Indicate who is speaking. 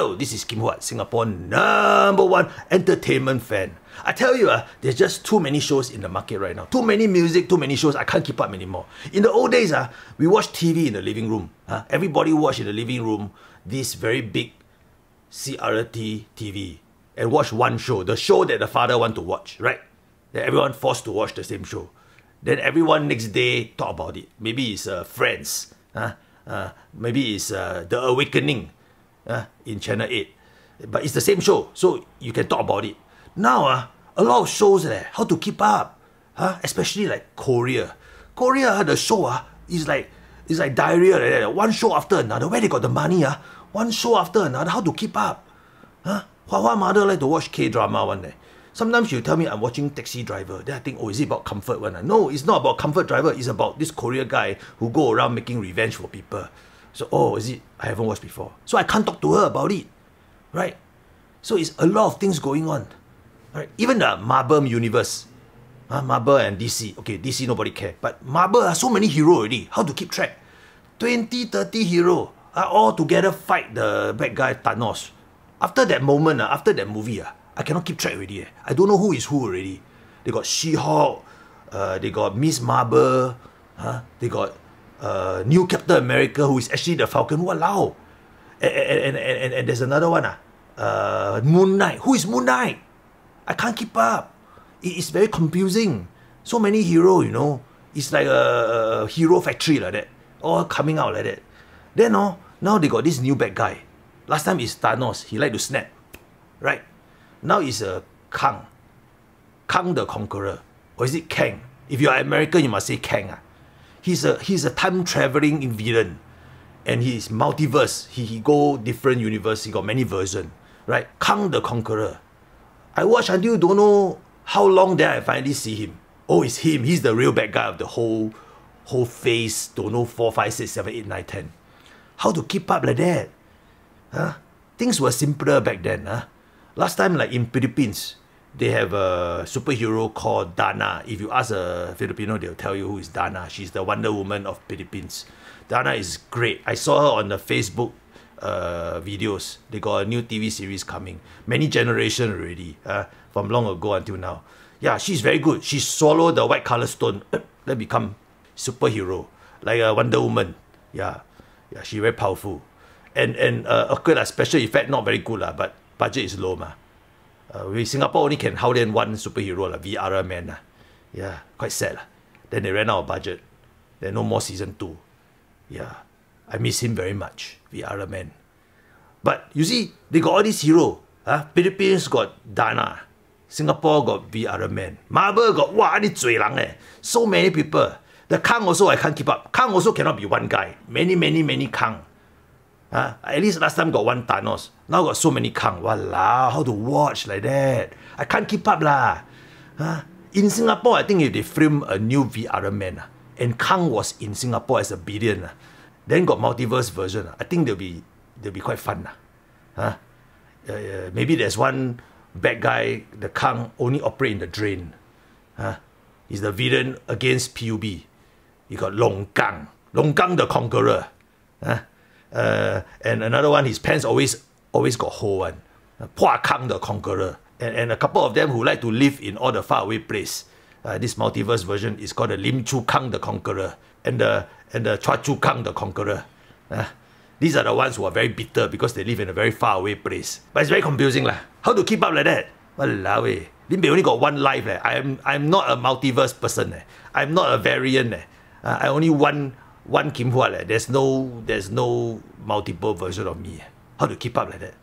Speaker 1: Hello, this is Kim Huat, Singapore number one entertainment fan. I tell you, uh, there's just too many shows in the market right now. Too many music, too many shows. I can't keep up anymore. In the old days, uh, we watched TV in the living room. Uh, everybody watched in the living room this very big CRT TV and watch one show, the show that the father want to watch, right? That everyone forced to watch the same show. Then everyone next day talk about it. Maybe it's uh, Friends, uh, uh, maybe it's uh, The Awakening uh, in Channel 8. But it's the same show, so you can talk about it. Now, uh, a lot of shows, eh, how to keep up, huh? especially like Korea. Korea, the show uh, is like it's like diarrhea like that. One show after another. Where they got the money? Uh? One show after another. How to keep up? Huh? Hua mother like to watch K-drama one day. Sometimes you tell me I'm watching Taxi Driver. Then I think, oh, is it about comfort one? No, it's not about comfort driver. It's about this Korea guy who go around making revenge for people. So, oh, is it? I haven't watched before. So I can't talk to her about it. Right? So it's a lot of things going on. Right? Even the Marvel universe. Uh, Marvel and DC. Okay, DC nobody care. But Marvel are so many heroes already. How to keep track? 20, 30 hero are all together fight the bad guy Thanos. After that moment, uh, after that movie, uh, I cannot keep track already. Eh. I don't know who is who already. They got She-Hulk, uh, they got Miss Marvel, huh? they got uh, new Captain America who is actually the Falcon. Wow! And, and, and, and, and there's another one. Uh, uh, Moon Knight. Who is Moon Knight? I can't keep up. It is very confusing. So many hero, you know. It's like a, a hero factory like that. All coming out like that. Then oh, now they got this new bad guy. Last time is Thanos. He like to snap. Right? Now it's a uh, Kang. Kang the Conqueror. Or is it Kang? If you are American, you must say Kang. Ah. He's a he's a time traveling villain. And he's multiverse. He, he go different universe. He got many version. Right? Kang the Conqueror. I watch until don't know how long then I finally see him. Oh, it's him. He's the real bad guy of the whole whole phase. Don't know four, five, six, seven, eight, nine, ten. How to keep up like that? Huh? Things were simpler back then. Huh? Last time, like in Philippines, they have a superhero called Darna. If you ask a Filipino, they'll tell you who is Darna. She's the Wonder Woman of Philippines. Darna is great. I saw her on the Facebook uh, videos. They got a new TV series coming. Many generation already, uh, from long ago until now. Yeah, she's very good. She swallowed the white color stone. Then become superhero, like a Wonder Woman. Yeah, yeah, she very powerful. And and uh, okay lah, special effect not very good lah, but budget is low ma. Uh, we Singapore only can hold in one superhero lah, VR man lah. Yeah, quite sad lah. Then they ran out of budget. Then no more season two. Yeah, I miss him very much, VR man. But you see, they got all these hero. Huh? Philippines got Darna. Singapore got VR man. Marvel got wow, this eh. So many people. The Kang also I can't keep up. Kang also cannot be one guy. Many, many, many Kang. At least last time got one Thanos. Now got so many Kang. Wow, how to watch like that? I can't keep up lah. In Singapore, I think if they film a new VR Man, uh, and Kang was in Singapore as a billion, uh, then got multiverse version, uh, I think they'll be they'll be quite fun. Uh, uh, maybe there's one bad guy, the Kang only operate in the drain. Huh? He's the villain against PUB. You got Long Kang. Long Kang the Conqueror. Huh? Uh, and another one, his pants always always got hole one. Uh, Pua Kang the Conqueror. And, and a couple of them who like to live in all the faraway place. Uh, this multiverse version is called the Lim Chu Kang the Conqueror and the and the Choa Chu Kang the Conqueror. Uh, these are the ones who are very bitter because they live in a very far away place. But it's very confusing lah. How to keep up like that? Walao eh. Lim only got one life. I'm I'm not a multiverse person eh. I'm not a variant eh. Uh, I only one one Kim Huat. Eh. There's no there's no multiple version of me. How to keep up like that?